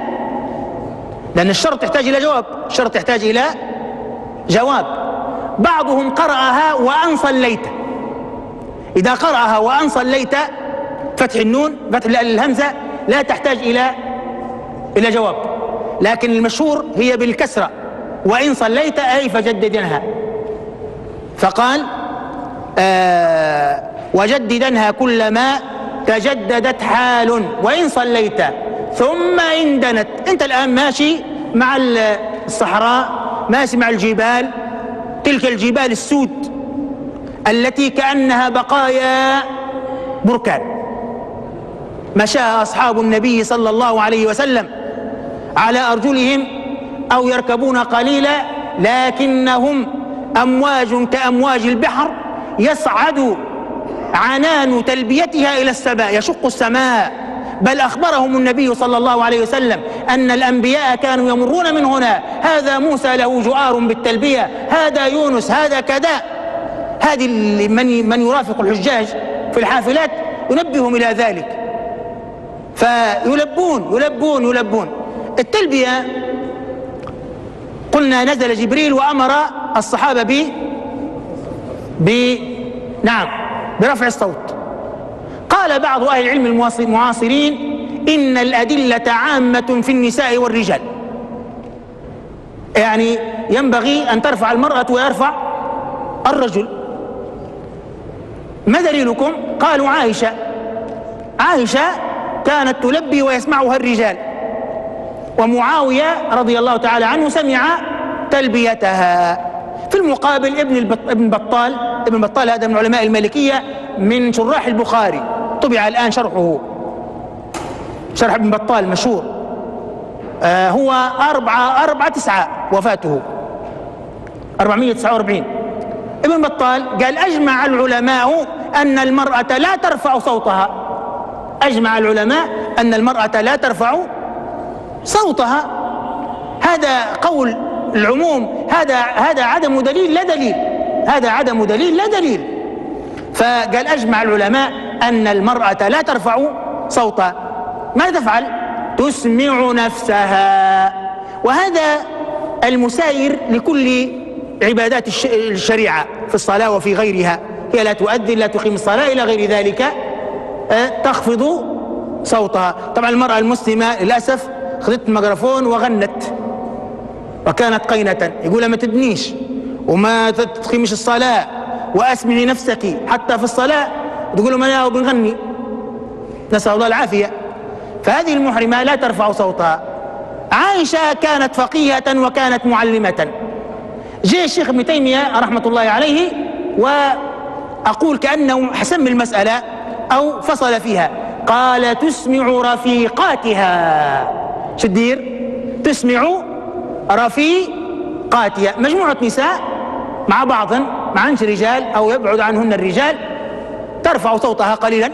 لأن الشرط يحتاج إلى جواب. الشرط يحتاج إلى جواب. بعضهم قرأها وأن صليت. إذا قرأها وأن صليت فتح النون فتح الهمزة لا تحتاج إلى إلى جواب. لكن المشهور هي بالكسرة. وإن صليت أي فجددنها. فقال آه وجددنها كلما تجددت حال وإن صليت ثم إن دنت. أنت الآن ماشي مع الصحراء ماشي مع الجبال تلك الجبال السود التي كأنها بقايا بركان. مشى أصحاب النبي صلى الله عليه وسلم على أرجلهم أو يركبون قليلا لكنهم أمواج كأمواج البحر يصعد عنان تلبيتها إلى السماء يشق السماء. بل أخبرهم النبي صلى الله عليه وسلم أن الأنبياء كانوا يمرون من هنا. هذا موسى له جؤار بالتلبية هذا يونس هذا كذا. هذه من من يرافق الحجاج في الحافلات ينبههم إلى ذلك. فيلبون يلبون يلبون. التلبية قلنا نزل جبريل وأمر الصحابة ب ب نعم برفع الصوت. قال بعض أهل العلم المعاصرين إن الأدلة عامة في النساء والرجال. يعني ينبغي أن ترفع المرأة ويرفع الرجل. ما دليلكم؟ قالوا عائشة عائشة كانت تلبي ويسمعها الرجال ومعاوية رضي الله تعالى عنه سمع تلبيتها. في المقابل ابن ابن بطال ابن بطال هذا من علماء المالكية من شراح البخاري. طبع الآن شرحه. شرح ابن بطال مشهور. آه هو أربعة أربعة تسعة وفاته. 449 ابن بطال قال أجمع العلماء أن المرأة لا ترفع صوتها. أجمع العلماء أن المرأة لا ترفع صوتها. هذا قول العموم هذا هذا عدم دليل لا دليل. هذا عدم دليل لا دليل. فقال أجمع العلماء أن المرأة لا ترفع صوتها ماذا تفعل؟ تسمع نفسها. وهذا المساير لكل عبادات الشريعة في الصلاة وفي غيرها. هي لا تؤذن لا تقيم الصلاة إلى غير ذلك. آه، تخفض صوتها. طبعا المرأة المسلمة للأسف خذت الميكروفون وغنت. وكانت قينة. يقول ما تدنيش وما تقيمش الصلاة وأسمعي نفسك حتى في الصلاة. تقول لهم أنا بنغني نسأل الله العافية. فهذه المحرمة لا ترفع صوتها. عائشة كانت فقيهة وكانت معلمة. جاء الشيخ ابن تيمية رحمة الله عليه وأقول كأنه حسم المسألة أو فصل فيها. قال تسمع رفيقاتها. شدير تسمع رفيقاتها مجموعة نساء مع بعض عنش رجال أو يبعد عنهن الرجال ترفع صوتها قليلا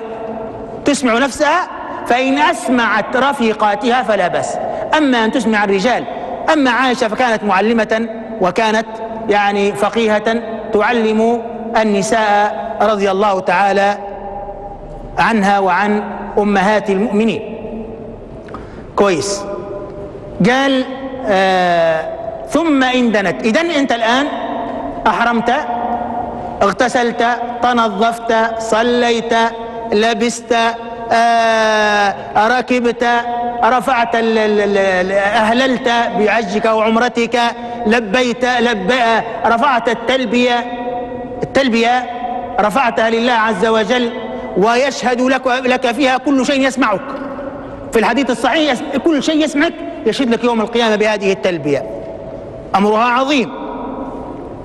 تسمع نفسها فإن أسمعت رفيقاتها فلا بأس. أما أن تسمع الرجال أما عائشة فكانت معلمة وكانت يعني فقيهة تعلم النساء رضي الله تعالى عنها وعن أمهات المؤمنين. كويس. قال آه ثم إن دنت إذن أنت الآن أحرمت اغتسلت تنظفت صليت لبست آه ركبت رفعت أهللت بعجك وعمرتك لبيت لبى رفعت التلبية التلبية رفعتها لله عز وجل ويشهد لك لك فيها كل شيء يسمعك. في الحديث الصحيح كل شيء يسمعك. يشهد لك يوم القيامة بهذه التلبية. أمرها عظيم.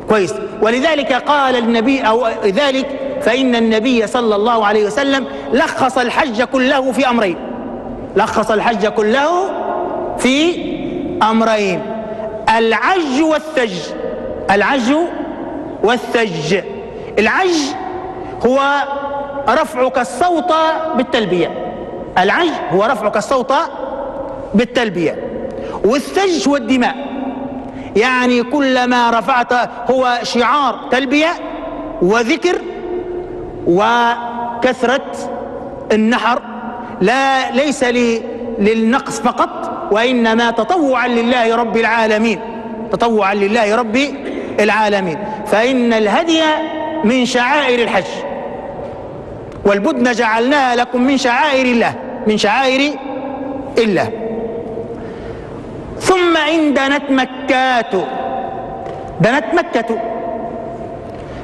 كويس. ولذلك قال النبي أو ذلك فإن النبي صلى الله عليه وسلم لخص الحج كله في أمرين. لخص الحج كله في أمرين. العج والثج. العج والثج. العج هو رفعك الصوت بالتلبية. العج هو رفعك الصوت بالتلبية. والثج هو الدماء يعني كلما رفعت هو شعار تلبية وذكر وكثرة النحر. لا ليس للنقص فقط وإنما تطوعا لله رب العالمين. تطوعا لله رب العالمين. فإن الهدي من شعائر الحج. والبدن جعلناها لكم من شعائر الله. من شعائر الله. ثم إن دنت مكات دنت مكة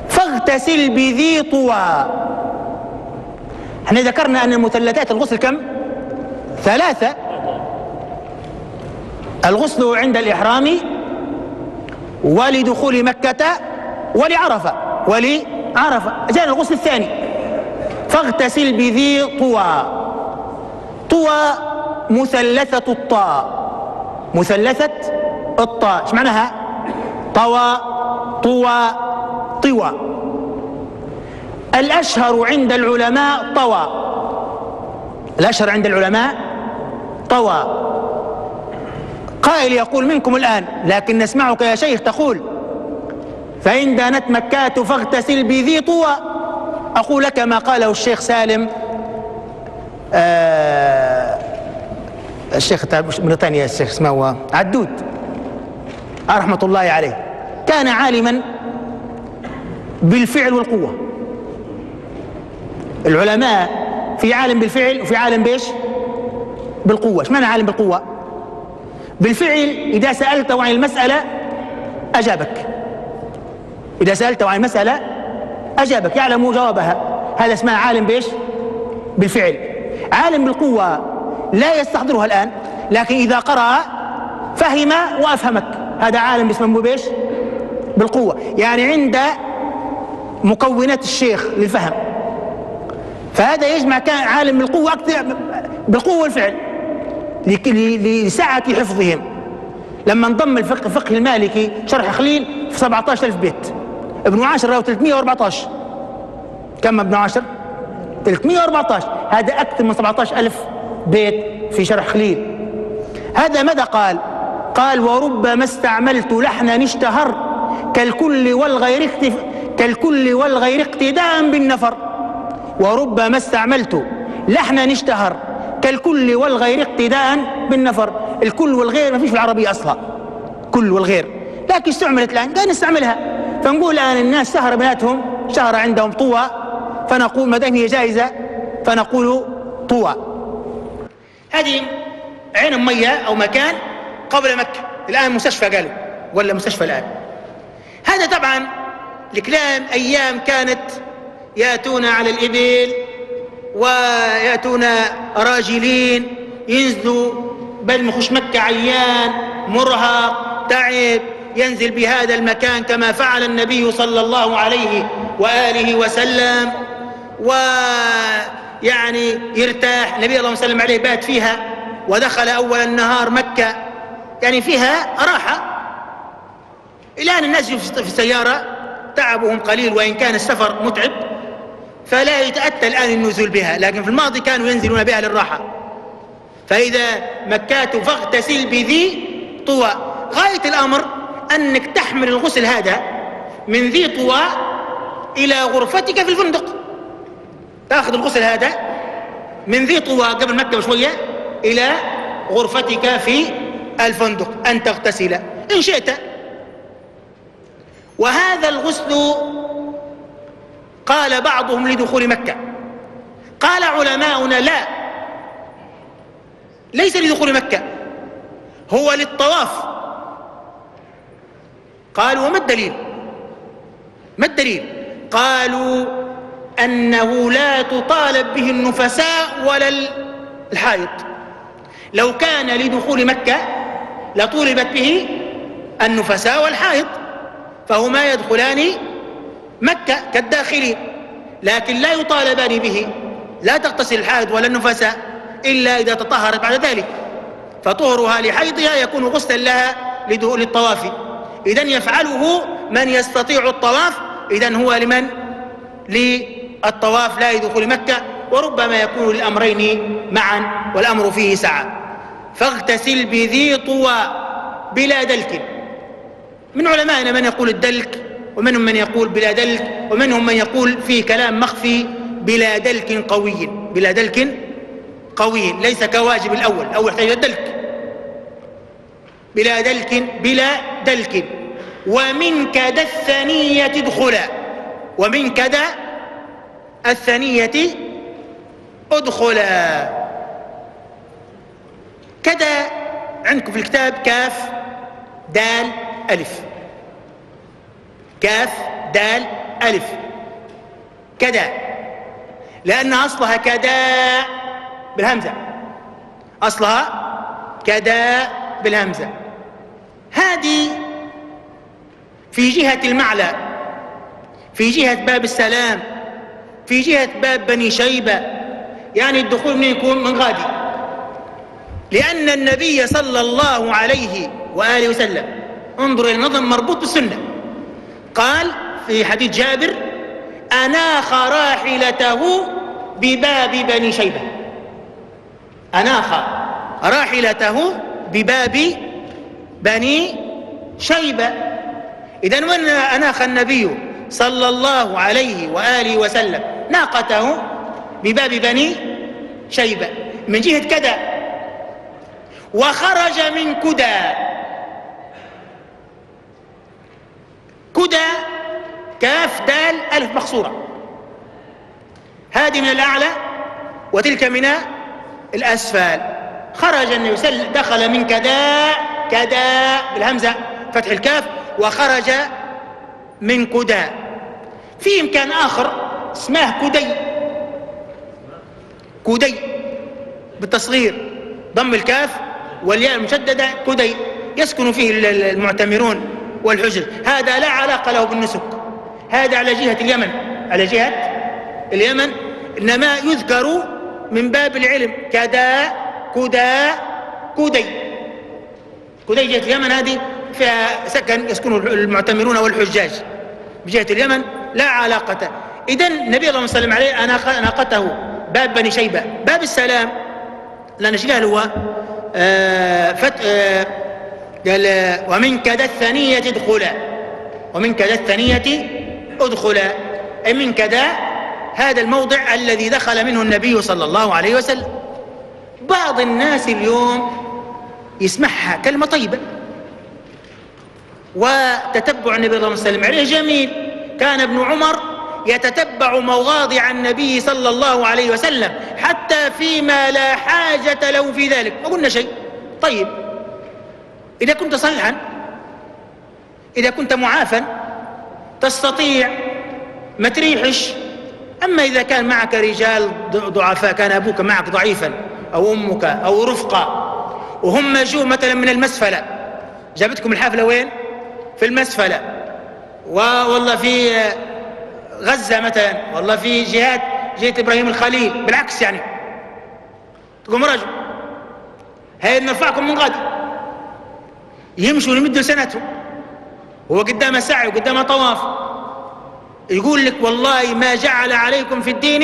فاغتسل بذي طوى. إحنا ذكرنا أن المثلثات الغسل كم؟ ثلاثة. الغسل عند الإحرام ولدخول مكة ولعرفة. ولعرفة. جاء الغسل الثاني. فاغتسل بذي طوى. طوى مثلثة الطاء. مثلثة الطاء. إيش معناها؟ طوى طوى طوى. الأشهر عند العلماء طوى. الأشهر عند العلماء طوى. قائل يقول منكم الآن لكن نسمعك يا شيخ تقول فإن دانت مكات فاغتسل بذي طوى. أقول لك ما قاله الشيخ سالم آه الشيخ بريطانيا الشيخ اسمه عدود. رحمة الله عليه. كان عالما بالفعل والقوة. العلماء في عالم بالفعل وفي عالم بيش بالقوة. إيش معنى عالم بالقوة؟ بالفعل إذا سألته عن المسألة أجابك. إذا سألته عن المسألة أجابك. يعلم جوابها. هذا اسمه عالم بيش بالفعل. عالم بالقوة لا يستحضرها الآن لكن إذا قرأ فهم وأفهمك. هذا عالم اسمه بيش بالقوة. يعني عند مكونات الشيخ للفهم. فهذا يجمع كان عالم بالقوة أكثر بالقوة والفعل لسعة حفظهم. لما انضم الفقه الفقه المالكي شرح خليل في 17000 بيت. ابن عاشر له 314 كم ابن عاشر؟ 314 هذا أكثر من 17000 بيت في شرح خليل. هذا ماذا قال؟ قال وربما استعملت لحنا اشتهر كالكل والغير كالكل والغير اقتداء بالنفر. وربما استعملت لحنا اشتهر كالكل والغير اقتداء بالنفر. الكل والغير ما فيش في العربية أصلا. كل والغير. لكن استعملت الآن قال نستعملها. فنقول الآن الناس سهر بناتهم شهر عندهم طوى فنقول ما دام هي جائزة فنقول طوى. هذه عين مية أو مكان قبل مكة. الآن مستشفى قالوا ولا مستشفى الآن؟ هذا طبعا الكلام أيام كانت يأتون على الإبل ويأتون راجلين ينزلوا بل مخش مكة عيان مرهق تعب ينزل بهذا المكان كما فعل النبي صلى الله عليه وآله وسلم. ويعني يرتاح. النبي الله وسلم عليه بات فيها ودخل أول النهار مكة. يعني فيها راحة. الآن الناس في السيارة تعبهم قليل وإن كان السفر متعب فلا يتأتى الآن النزول بها. لكن في الماضي كانوا ينزلون بها للراحة. فإذا مكات فاغتسل بذي طوى. غاية الأمر أنك تحمل الغسل هذا من ذي طوى إلى غرفتك في الفندق. تأخذ الغسل هذا من ذي طوى قبل مكة بشوية إلى غرفتك في الفندق أن تغتسل إن شئت. وهذا الغسل قال بعضهم لدخول مكة. قال علماؤنا لا ليس لدخول مكة هو للطواف. قالوا وما الدليل؟ ما الدليل؟ قالوا أنه لا تطالب به النفساء ولا الحائط. لو كان لدخول مكة لطولبت به النفساء والحائط فهما يدخلان مكة كالداخلين لكن لا يطالبان به لا تغتسل الحائض ولا النفساء إلا إذا تطهرت بعد ذلك. فطهرها لحيضها يكون غسلا لها للطواف. إذا يفعله من يستطيع الطواف إذا هو لمن؟ للطواف لا لدخول مكة وربما يكون الأمرين معا والأمر فيه سعة. فاغتسل بذي طوى بلا دلك. من علمائنا من يقول الدلك ومنهم من يقول بلا دلك ومنهم من يقول في كلام مخفي بلا دلك قوي. بلا دلك قوي ليس كواجب الأول. أول يحتاج الدلك. بلا دلك بلا دلك. ومن كدى الثنية ادخلا ومن كدى الثنية ادخلا كدى عندكم في الكتاب كاف دال ألف. كاف دال ألف. كدا لأن أصلها كدا بالهمزة. أصلها كدا بالهمزة. هذه في جهة المعلى في جهة باب السلام. في جهة باب بني شيبة يعني الدخول من يكون من غادي. لأن النبي صلى الله عليه وآله وسلم انظر إلى النظم مربوط بالسنة. قال في حديث جابر أناخ راحلته بباب بني شيبة. أناخ راحلته بباب بني شيبة. إذا من أناخ النبي صلى الله عليه وآله وسلم؟ ناقته بباب بني شيبة من جهة كدى وخرج من كدى. كدى كاف دال ألف مقصورة. هذه من الأعلى وتلك من الأسفل. خرج النبي صلى دخل من كدا كدا بالهمزة فتح الكاف وخرج من كدى. في إمكان آخر اسمه كدي كدي بالتصغير. ضم الكاف والياء المشددة كدي يسكن فيه المعتمرون والحجر. هذا لا علاقة له بالنسك. هذا على جهة اليمن. على جهة اليمن. إنما يذكر من باب العلم. كدا كدا كدي كدي جهة اليمن هذه فيها سكن يسكن المعتمرون والحجاج. بجهة اليمن لا علاقة. إذا النبي الله وسلم عليه أنا ناقته باب بني شيبة. باب السلام. لأن شلال هو؟ آه فت آه قال ومن كذا الثانية ادخلا. ومن كذا الثانية ادخلا. أي من كذا هذا الموضع الذي دخل منه النبي صلى الله عليه وسلم. بعض الناس اليوم يسمعها كلمة طيبة. وتتبع النبي صلى الله عليه وسلم عليه جميل. كان ابن عمر يتتبع مواضع النبي صلى الله عليه وسلم حتى فيما لا حاجة له في ذلك. ما قلنا شيء. طيب. إذا كنت صحيحا إذا كنت معافا تستطيع ما تريحش. أما إذا كان معك رجال ضعفاء كان أبوك معك ضعيفا أو أمك أو رفقة وهم جو مثلا من المسفلة. جابتكم الحافلة وين؟ في المسفلة. والله في غزة مثلا. والله في جهات جهة إبراهيم الخليل. بالعكس يعني. تقوم رجل هاي نرفعكم من غد. يمشوا يمدوا سنتهم هو قدامه سعي وقدامه طواف. يقول لك والله ما جعل عليكم في الدين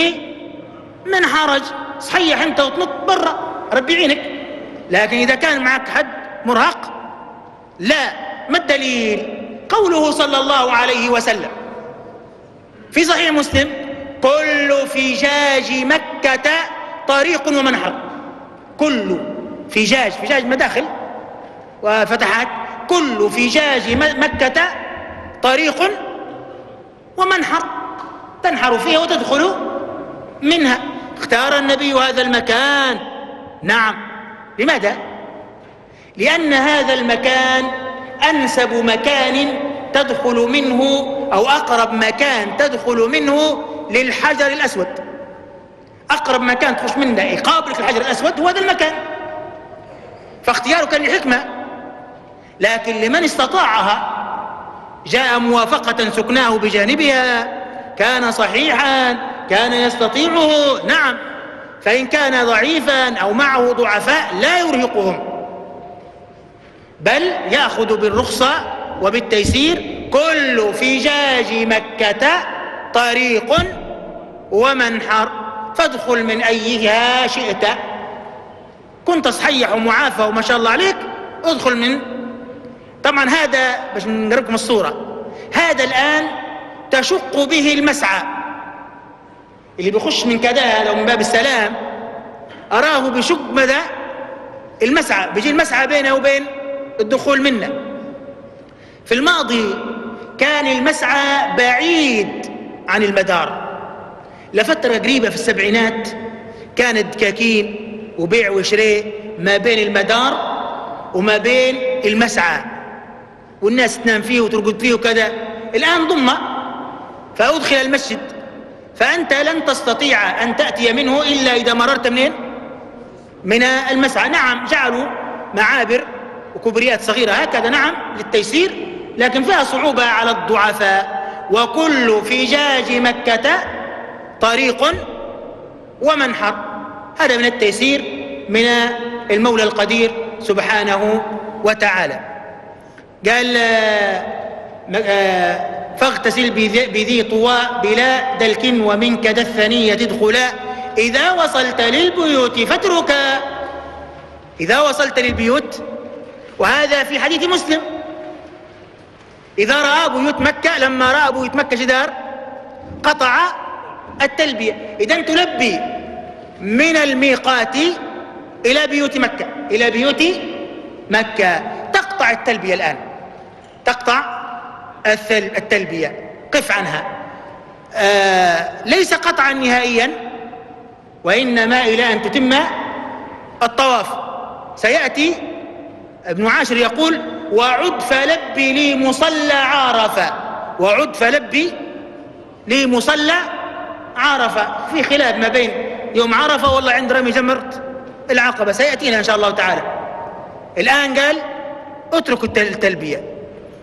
من حرج. صحيح أنت وتنط برا. ربي يعينك. لكن إذا كان معك حد مرهق لا. ما الدليل؟ قوله صلى الله عليه وسلم. في صحيح مسلم كل فجاج مكة طريق ومنحر. كل فجاج فجاج مداخل وفتحات. كل فجاج مكة طريق ومنحر. تنحر فيها وتدخل منها. اختار النبي هذا المكان. نعم. لماذا؟ لأن هذا المكان أنسب مكان تدخل منه أو أقرب مكان تدخل منه للحجر الأسود. أقرب مكان تخش منه يقابلك الحجر الأسود هو هذا المكان. فاختياره كان لحكمة لكن لمن استطاعها جاء موافقة سكناه بجانبها. كان صحيحا كان يستطيعه نعم. فإن كان ضعيفا أو معه ضعفاء لا يرهقهم. بل يأخذ بالرخصة وبالتيسير كل فجاج مكة طريق ومنحر. فادخل من أيها شئت. كنت صحيح ومعافى وما شاء الله عليك ادخل من. طبعا هذا باش نقربكم الصورة. هذا الآن تشق به المسعى. اللي بيخش من كذا هذا من باب السلام أراه بشق ماذا؟ المسعى. بيجي المسعى بينه وبين الدخول منه. في الماضي كان المسعى بعيد عن المدار. لفترة قريبة في السبعينات كانت دكاكين وبيع وشراء ما بين المدار وما بين المسعى. والناس تنام فيه وترقد فيه وكذا. الآن ضمة فأدخل المسجد. فأنت لن تستطيع أن تأتي منه إلا إذا مررت منين؟ من المسعى. نعم جعلوا معابر وكبريات صغيرة هكذا نعم للتيسير لكن فيها صعوبة على الضعفاء. وكل فجاج مكة طريق ومنحر. هذا من التيسير من المولى القدير سبحانه وتعالى. قال فاغتسل بذي طواء بلا دلك ومنك دثنية تدخلا. إذا وصلت للبيوت فاترك إذا وصلت للبيوت وهذا في حديث مسلم. إذا رأى بيوت مكة لما رأى بيوت مكة جدار قطع التلبية. إذا تلبي من الميقات إلى بيوت مكة. إلى بيوت مكة. تقطع التلبية الآن. تقطع التلبية. قف عنها. آه ليس قطعا نهائيا وإنما إلى أن تتم الطواف. سيأتي ابن عاشر يقول وعد فلبي لي مصلى عرفة وعد فلبي لي مصلى عرفة في خلاف ما بين يوم عرفة والله عند رمي جمرة العقبة سيأتينا إن شاء الله تعالى. الآن قال اترك التلبية.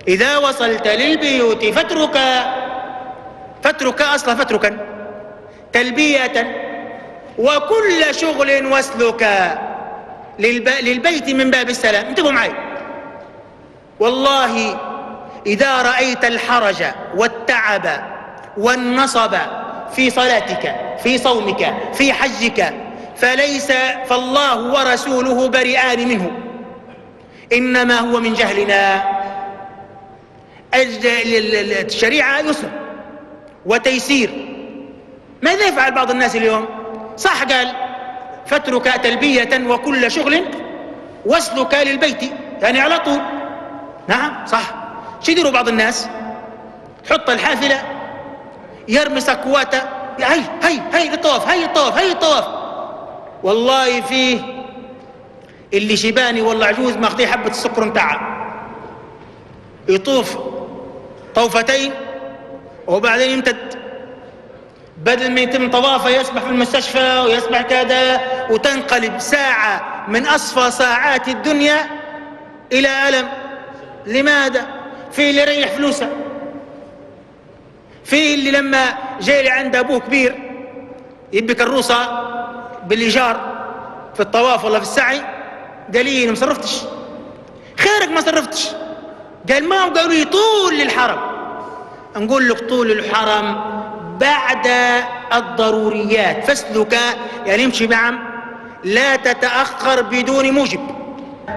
إذا وصلت للبيوت فاترك فاترك أصلا فاتركا تلبية وكل شغل واسلك. للبيت من باب السلام. انتبهوا معي والله إذا رأيت الحرج والتعب والنصب في صلاتك في صومك في حجك فليس فالله ورسوله بريئان منه. إنما هو من جهلنا. الشريعة يسر وتيسير. ماذا يفعل بعض الناس اليوم؟ صح قال فاترك تلبية وكل شغل واسلك للبيت. يعني على طول. نعم صح. شو يديروا بعض الناس. تحط الحافلة. يرمي سكواته هي هي هي الطواف هي الطواف هي الطواف. والله فيه اللي شيباني والله عجوز ماخذيه حبة السكر متاعها يطوف طوفتين وبعدين يمتد. بدل ما يتم طوافه يسبح في المستشفى ويسبح كذا وتنقلب ساعة من أصفى ساعات الدنيا إلى ألم. لماذا؟ في اللي يريح فلوسه. في اللي لما جاي عند أبوه كبير يبي كروسة بالإيجار في الطواف ولا في السعي قال لي ما صرفتش. خيرك ما صرفتش. قال ما قالوا لي طول للحرم نقول لك طول الحرم بعد الضروريات. فاسلك يعني امشي بعم لا تتأخر بدون موجب.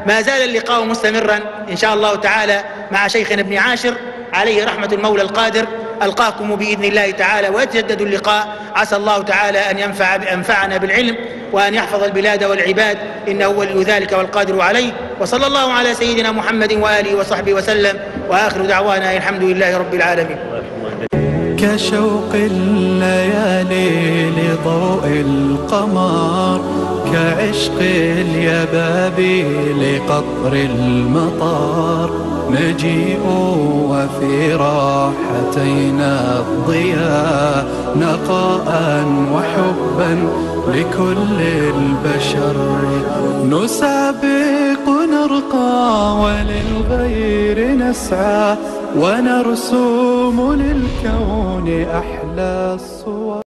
ما زال اللقاء مستمرا إن شاء الله تعالى مع شيخنا ابن عاشر عليه رحمة المولى القادر. ألقاكم بإذن الله تعالى ويتجدد اللقاء. عسى الله تعالى أن ينفع أنفعنا بالعلم وأن يحفظ البلاد والعباد. إنه ولي ذلك والقادر عليه. وصلى الله على سيدنا محمد وآله وصحبه وسلم. وآخر دعوانا الحمد لله رب العالمين. كشوق الليالي لضوء القمر كعشق اليبابي لقطر المطار. نجيء وفي راحتينا الضياء نقاء وحبا لكل البشر. نسابق نرقى وللغير نسعى ونرسوم للكون أحلى الصور.